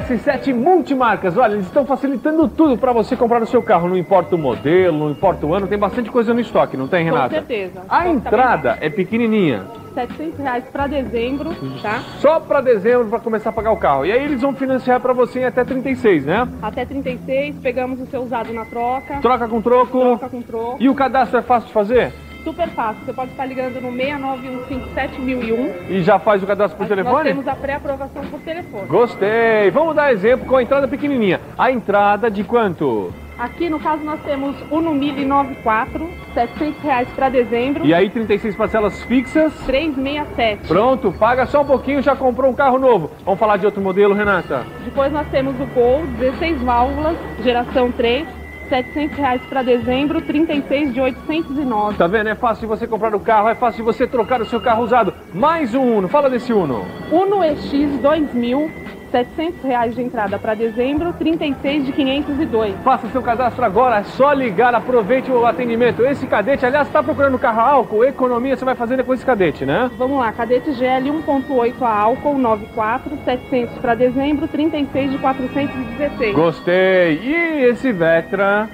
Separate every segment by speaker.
Speaker 1: S7 Multimarcas, olha, eles estão facilitando tudo para você comprar o seu carro, não importa o modelo, não importa o ano, tem bastante coisa no estoque, não tem, Renata?
Speaker 2: Com certeza.
Speaker 1: A entrada é pequenininha.
Speaker 2: 700 reais para dezembro, tá?
Speaker 1: Só para dezembro para começar a pagar o carro. E aí eles vão financiar para você em até 36, né?
Speaker 2: Até 36, pegamos o seu usado na troca.
Speaker 1: Troca com troco.
Speaker 2: Troca com troco.
Speaker 1: E o cadastro é fácil de fazer?
Speaker 2: Super fácil. Você pode estar ligando no 69157.001.
Speaker 1: E já faz o cadastro por telefone?
Speaker 2: Nós temos a pré-aprovação por telefone.
Speaker 1: Gostei. Vamos dar exemplo com a entrada pequenininha. A entrada de quanto?
Speaker 2: Aqui no caso nós temos o Numile 94, 700 reais para dezembro.
Speaker 1: E aí 36 parcelas fixas?
Speaker 2: 367.
Speaker 1: Pronto, paga só um pouquinho, já comprou um carro novo. Vamos falar de outro modelo, Renata?
Speaker 2: Depois nós temos o Gol, 16 válvulas, geração 3, 700 reais para dezembro, 36 de 809.
Speaker 1: Tá vendo? É fácil de você comprar o carro, é fácil de você trocar o seu carro usado. Mais um Uno, fala desse Uno.
Speaker 2: Uno EX 2000, 700 reais de entrada para dezembro, 36 de 502.
Speaker 1: Faça seu cadastro agora, é só ligar, aproveite o atendimento. Esse cadete, aliás, está procurando carro a álcool, economia você vai fazendo com esse cadete, né?
Speaker 2: Vamos lá, cadete GL 1.8 a álcool, 94, 700 para dezembro, 36 de 416.
Speaker 1: Gostei. E esse Vectra?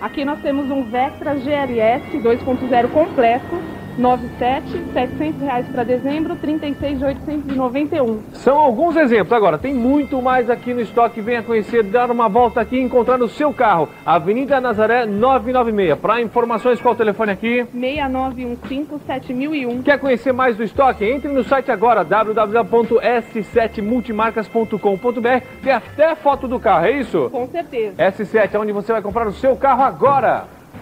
Speaker 2: Aqui nós temos um Vectra GLS 2.0 completo, 97, 700 reais para dezembro, 36 de 891.
Speaker 1: São alguns exemplos. Agora, tem muito mais aqui no estoque. Venha conhecer, dar uma volta aqui e encontrar o seu carro. Avenida Nazaré 996. Para informações, qual o telefone aqui?
Speaker 2: 6915-7001.
Speaker 1: Quer conhecer mais do estoque? Entre no site agora, www.s7multimarcas.com.br. Tem até foto do carro, é isso?
Speaker 2: Com certeza.
Speaker 1: S7 é onde você vai comprar o seu carro agora.